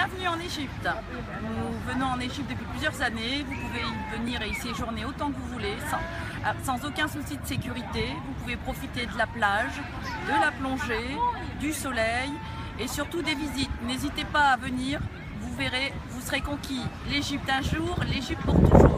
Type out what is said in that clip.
Bienvenue en Égypte. Nous venons en Égypte depuis plusieurs années. Vous pouvez y venir et y séjourner autant que vous voulez, sans, euh, sans aucun souci de sécurité. Vous pouvez profiter de la plage, de la plongée, du soleil et surtout des visites. N'hésitez pas à venir. Vous verrez, vous serez conquis. L'Égypte un jour, l'Égypte pour toujours.